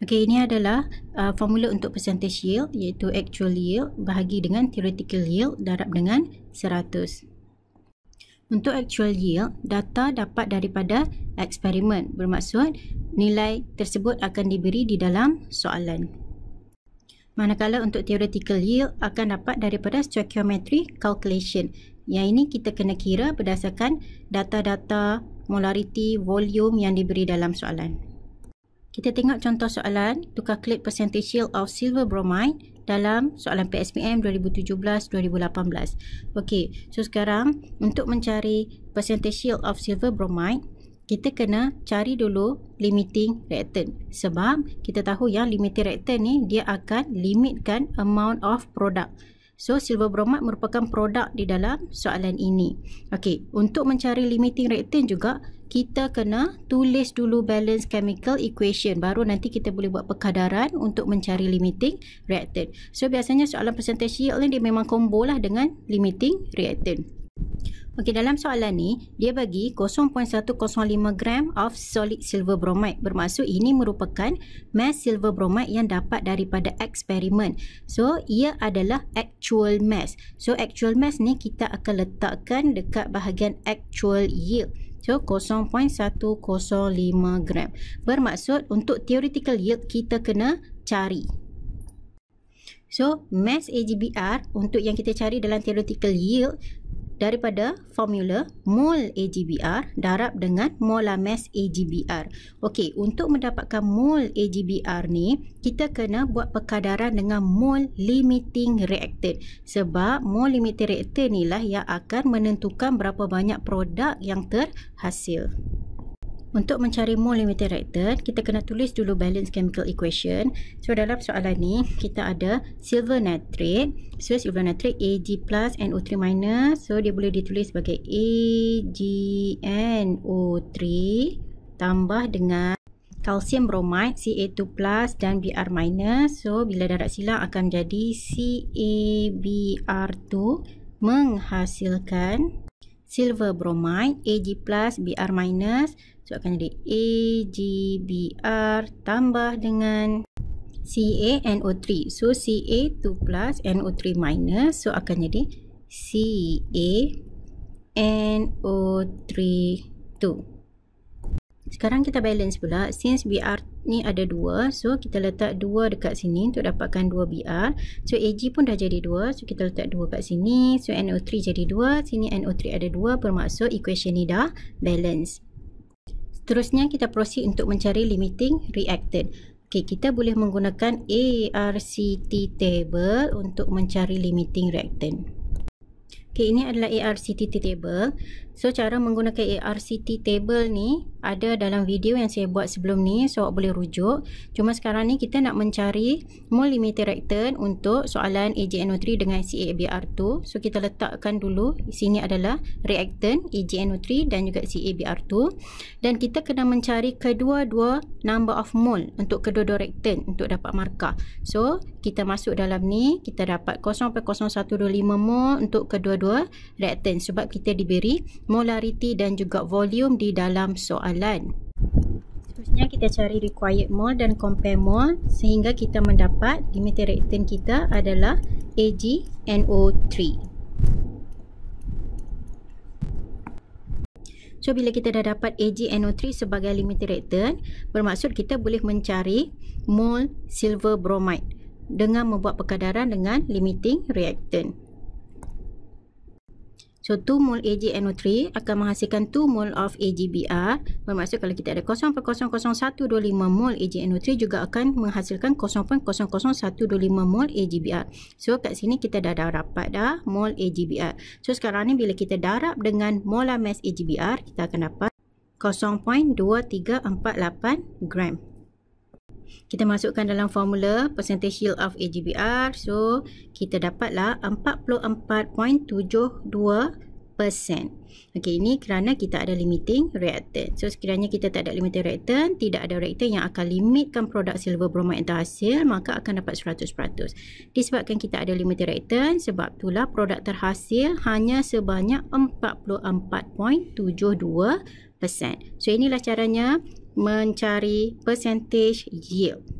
Okey, ini adalah uh, formula untuk percentage yield iaitu actual yield bahagi dengan theoretical yield darab dengan 100. Untuk actual yield, data dapat daripada eksperimen bermaksud nilai tersebut akan diberi di dalam soalan. Manakala untuk theoretical yield akan dapat daripada stoichiometry calculation. Yang ini kita kena kira berdasarkan data-data molarity volume yang diberi dalam soalan. Kita tengok contoh soalan tukar klik percentage yield of silver bromide dalam soalan PSPM 2017-2018. Okey, so sekarang untuk mencari percentage yield of silver bromide, kita kena cari dulu limiting reactant. Sebab kita tahu yang limiting reactant ni dia akan limitkan amount of product. So silver bromide merupakan produk di dalam soalan ini. Okey, untuk mencari limiting reactant juga kita kena tulis dulu balance chemical equation baru nanti kita boleh buat perkadaran untuk mencari limiting reactant. So biasanya soalan percentage yield ni dia memang combo lah dengan limiting reactant. Okey, dalam soalan ni, dia bagi 0.105 gram of solid silver bromide. Bermaksud ini merupakan mass silver bromide yang dapat daripada eksperimen. So, ia adalah actual mass. So, actual mass ni kita akan letakkan dekat bahagian actual yield. So, 0.105 gram. Bermaksud untuk theoretical yield, kita kena cari. So, mass AGBR untuk yang kita cari dalam theoretical yield daripada formula mol AGBR darab dengan molar mass AGBR. Okey, untuk mendapatkan mol AGBR ni, kita kena buat perkadaran dengan mol limiting reactant. Sebab mol limiting reactant inilah yang akan menentukan berapa banyak produk yang terhasil. Untuk mencari mol limited reactant, kita kena tulis dulu balance chemical equation. So dalam soalan ni, kita ada silver nitrate. So silver nitrate Ag plus NO3 minus. So dia boleh ditulis sebagai AgNO3 tambah dengan kalsium bromide Ca2 plus dan Br minus. So bila darat silang akan jadi CaBr2 menghasilkan silver bromide Ag plus Br minus So akan jadi AgBr tambah dengan CaNO3. So Ca2 plus NO3 minus. So akan jadi CaNO3 2. Sekarang kita balance pula. Since BR ni ada dua, so kita letak dua dekat sini untuk dapatkan dua BR. So AG pun dah jadi dua, so kita letak dua kat sini. So NO3 jadi dua, sini NO3 ada dua, bermaksud equation ni dah balance. Seterusnya kita proceed untuk mencari limiting reactant. Okay, kita boleh menggunakan ARCT table untuk mencari limiting reactant. Okay, ini adalah ARCT table. So, cara menggunakan ARCT table ni ada dalam video yang saya buat sebelum ni. So, awak boleh rujuk. Cuma sekarang ni kita nak mencari mol limited reactant untuk soalan AgNO3 dengan CaBr2. So, kita letakkan dulu. Sini adalah reactant AgNO3 dan juga CaBr2. Dan kita kena mencari kedua-dua number of mol untuk kedua-dua reactant untuk dapat markah. So, kita masuk dalam ni. Kita dapat 0.0125 mol untuk kedua kedua reaktan sebab kita diberi molarity dan juga volume di dalam soalan. Seterusnya kita cari required mole dan compare mole sehingga kita mendapat limited reactant kita adalah AgNO3. So bila kita dah dapat AgNO3 sebagai limited reactant, bermaksud kita boleh mencari mole silver bromide dengan membuat perkadaran dengan limiting reactant. So 2 mol AgNO3 akan menghasilkan 2 mol of AgBr. Bermaksud kalau kita ada 0.00125 mol AgNO3 juga akan menghasilkan 0.00125 mol AgBr. So kat sini kita dah dapat dah mol AgBr. So sekarang ni bila kita darab dengan molar mass AgBr, kita akan dapat 0.2348 gram. Kita masukkan dalam formula percentage yield of AGBR. So, kita dapatlah 44.72%. Okey, ini kerana kita ada limiting reactant. So, sekiranya kita tak ada limiting reactant, tidak ada reactant yang akan limitkan produk silver bromide yang terhasil, maka akan dapat 100%. Disebabkan kita ada limiting reactant, sebab itulah produk terhasil hanya sebanyak 44.72%. So, inilah caranya mencari percentage yield.